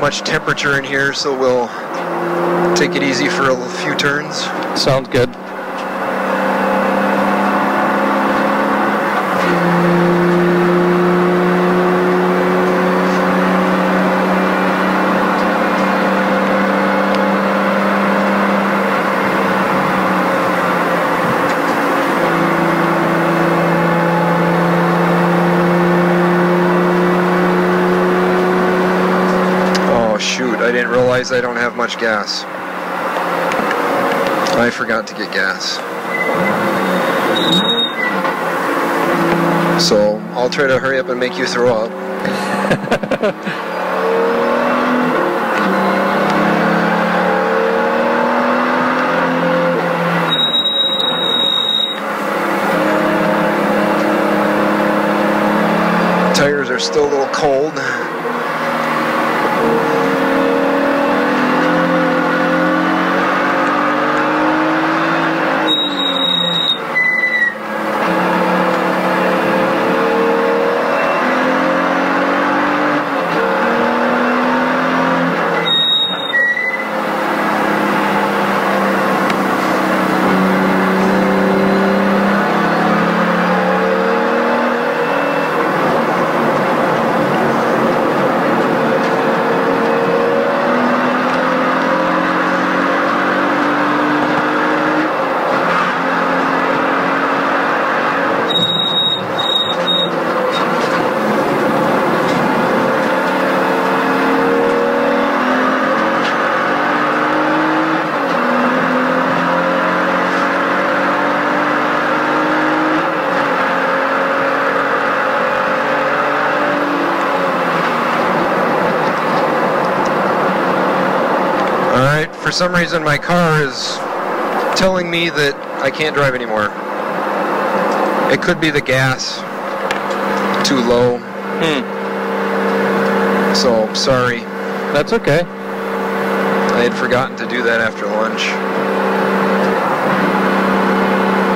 much temperature in here, so we'll take it easy for a few turns. Sounds good. Realize I don't have much gas. I forgot to get gas. So I'll try to hurry up and make you throw up. Tires are still a little cold. For some reason my car is telling me that I can't drive anymore. It could be the gas. Too low. Hmm. So, sorry. That's okay. I had forgotten to do that after lunch.